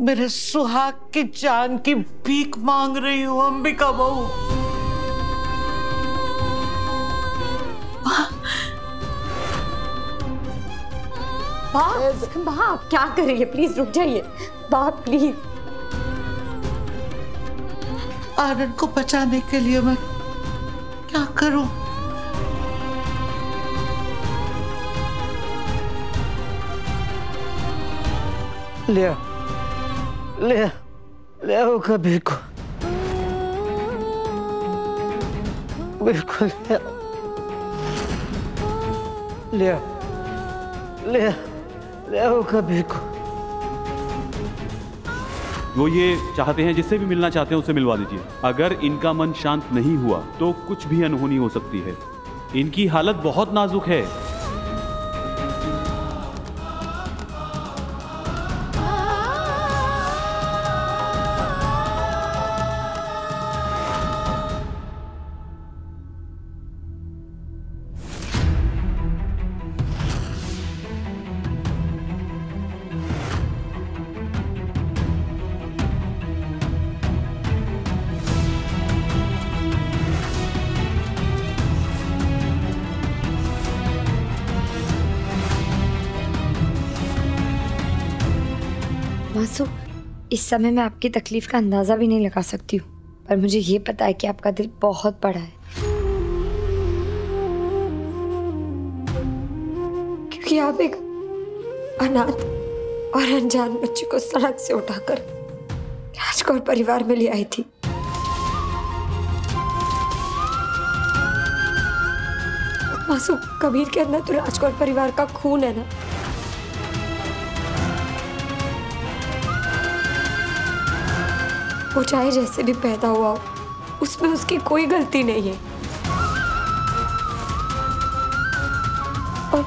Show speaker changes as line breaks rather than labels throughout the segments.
मेरे सुहाग की जान की भीख मांग रही हूँ अंबिका बहू।
माँ आप क्या कर रही है? प्लीज़ रुक जाइए। माँ प्लीज़
आनंद को बचाने के लिए मैं क्या करूँ? ले आओ, ले ले आओ को बिल्कुल ले ले ले ले आओ को
वो ये चाहते हैं, जिससे भी मिलना चाहते हैं, उसे मिलवा दीजिए। अगर इनका मन शांत नहीं हुआ तो कुछ भी अनहोनी हो सकती है। इनकी हालत बहुत नाजुक है।
मासू इस समय मैं आपकी तकलीफ़ का अंदाज़ा भी नहीं लगा सकती हूँ, पर मुझे ये पता है कि आपका दिल बहुत बड़ा है। क्योंकि आप एक अनाथ और अनजान बच्चे को सड़क से उठाकर राजकौर परिवार में ले आई थी। मासू कबीर के अंदर तो राजकौर परिवार का खून है ना? वो चाहे जैसे भी पैदा हुआ हो उसमें उसकी कोई गलती नहीं है। और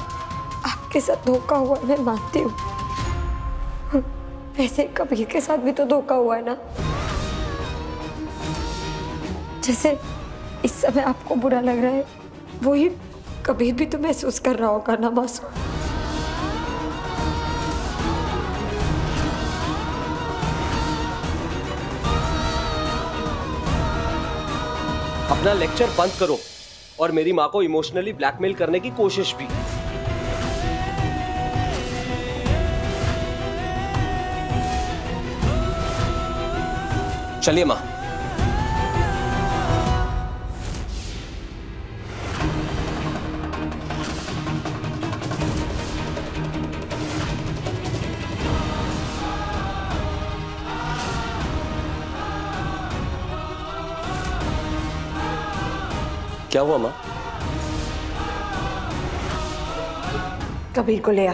आपके साथ धोखा हुआ है, मैं मानती हूँ। वैसे कबीर के साथ भी तो धोखा हुआ है ना? जैसे इस समय आपको बुरा लग रहा है वही कबीर भी तो महसूस कर रहा होगा ना मासूम।
अपना लेक्चर बंद करो और मेरी माँ को इमोशनली ब्लैकमेल करने की कोशिश भी। चलिए माँ। क्या हुआ माँ?
कबीर को ले आ।